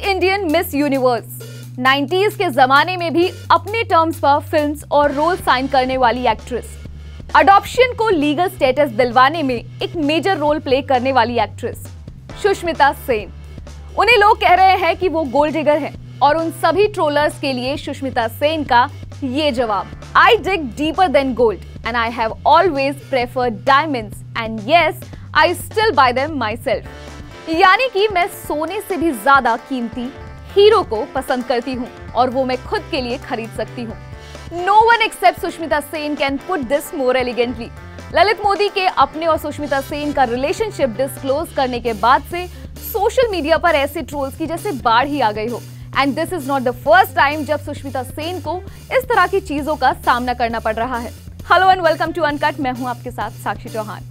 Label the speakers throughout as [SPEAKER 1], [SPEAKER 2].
[SPEAKER 1] Indian miss universe 90s के जमाने में भी अपने टर्म्स पर फिल्म्स और रोल साइन करने वाली एक्ट्रेस अडॉप्शन को लीगल स्टेटस दिलवाने में एक मेजर रोल प्ले करने वाली एक्ट्रेस सुष्मिता सेन. उन्हें लोग कह रहे हैं कि वो गोल्ड डिगर है और उन सभी ट्रोलर्स के लिए सुष्मिता सेन का ये जवाब I dig deeper than gold and I have always preferred diamonds and yes I still buy them myself यानी कि मैं सोने से भी ज़्यादा कीमती हीरो को पसंद करती हूँ और वो मैं खुद के लिए खरीद सकती हूँ। No one except Sushmita Sen can put this more elegantly Lalit Modi के अपने और सुष्मिता सेन का रिलेशनशिप डिस्क्लोज करने के बाद से सोशल मीडिया पर ऐसे ट्रोल्स की जैसे बाढ़ ही आ गई हो। And this is not the first time जब सुष्मिता सेन को इस तरह की चीज़ों का सामना करना पड़ रहा है। Hello and welcome to uncut मैं हूँ आपके साथ Sakshi Chauhan.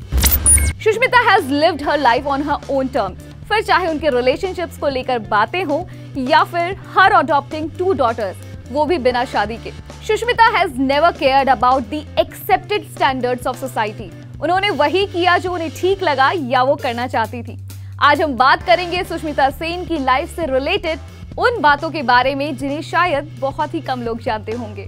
[SPEAKER 1] Sushmita has lived her life on her own terms फिर चाहे उनके रिलेशनशिप्स को लेकर बातें हो या फिर हर अडॉप्टिंग टू डॉटर्स वो भी बिना शादी के। Sushmita has never cared about the accepted standards of society उन्होंने वही किया जो उन्हें ठीक लगा या वो करना चाहती थी। आज हम बात करेंगे सुष्मिता सेन की लाइफ से रिलेटेड उन बातों के बारे में जिन्हें शायद बहुत ही कम लोग जानते होंगे।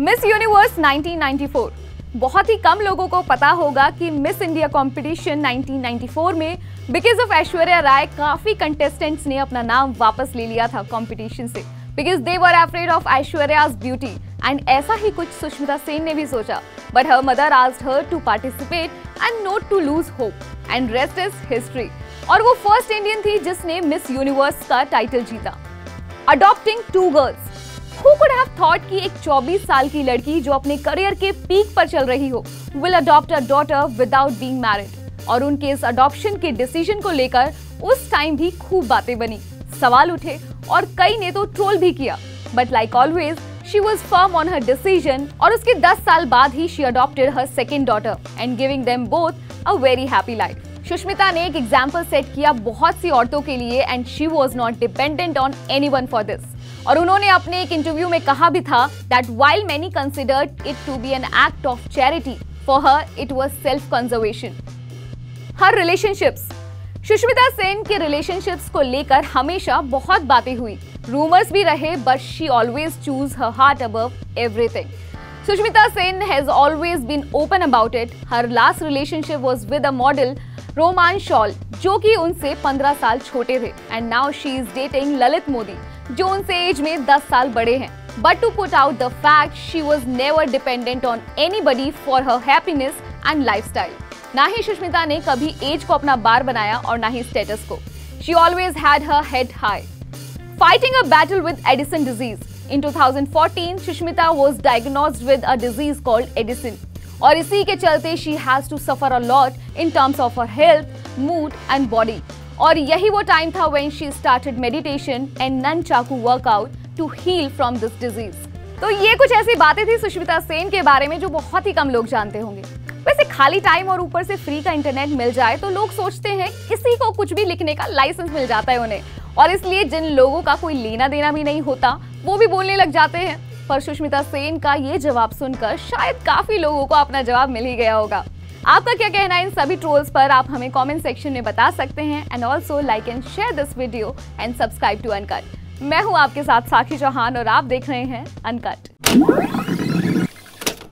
[SPEAKER 1] मिस यूनिवर्स 1994 बहुत ही कम लोगों को पता होगा कि मिस इंडिया कंपटीशन 1994 में बिकॉज़ ऑफ़ ऐश्वर्या राय, काफ़ी कंटेस्टेंट्स ने अपना नाम वापस ले लिया था कंपटीशन से। Because they were afraid of Aishwarya's beauty and ऐसा ही कुछ सुष्मिता सेन ने भी सोचा। But her mother asked her to participate and not to lose hope and rest is history और वो फ़र्स्ट इंडियन थी जिसने मिस यूनिवर्स का टाइटल जीता। अडॉप्टिंग टू गर्ल्स Thought कि एक 24 साल की लड़की जो अपने करियर के पीक पर चल रही हो, will adopt a daughter without being married. और उनके इस अडॉप्शन के डिसीज़न को लेकर उस टाइम भी खूब बातें बनी। सवाल उठे और कई ने तो ट्रोल भी किया। But like always she was firm on her decision और उसके 10 साल बाद ही she adopted her second daughter and giving them both a very happy life Sushmita ने एक एग्ज़ाम्पल सेट किया बहुत सी औरतों के लिए and she was not dependent on anyone for this और उन्होंने अपने एक इंटरव्यू में कहा भी था that while many considered it to be an act of charity for her it was self conservation her relationships Sushmita Sen के relationships को लेकर हमेशा बहुत बातें हुई। रूमर्स भी रहे but she always choose her heart above everything Sushmita Sen has always been open about it her last relationship was with a model Rohman Shawl, जो कि उनसे 15 साल छोटे थे। And now she is dating Lalit Modi जो उनसे age में 10 साल बड़े हैं। But to put out the fact she was never dependent on anybody for her happiness and life ना ही सुष्मिता ने कभी एज को अपना बार बनाया और ना ही स्टेटस को। She always had her head high fighting a battle with Addison disease in 2014 Sushmita was diagnosed with a disease called Edison और इसी के चलते she has to suffer a lot in terms of her health mood and body और यही वो time था when she started meditation and nunchaku workout to heal from this disease तो ये कुछ ऐसी बातें थी सुष्मिता सेन के बारे में जो बहुत ही कम लोग जानते होंगे। वैसे खाली टाइम और ऊपर से फ्री का इंटरनेट मिल जाए तो लोग सोचते हैं किसी को कुछ भी लिखने का लाइसेंस मिल जाता है उन्हें। और इसलिए जिन लोगों का कोई लेना देना भी नहीं होता, वो भी बोलने लग जाते हैं। पर सुष्मिता सेन का ये जवाब सुनकर शायद काफ़ी लोगों को अपना जवाब मिल ही गया होगा। आपका क्या कहना है इन सभी ट्रोल्स पर? आप हमें कमेंट सेक्शन में बता सकते हैं and also like and share this video and subscribe to uncut मैं हूँ आपके साथ साखी चौहान और आप देख रहे हैं अनकट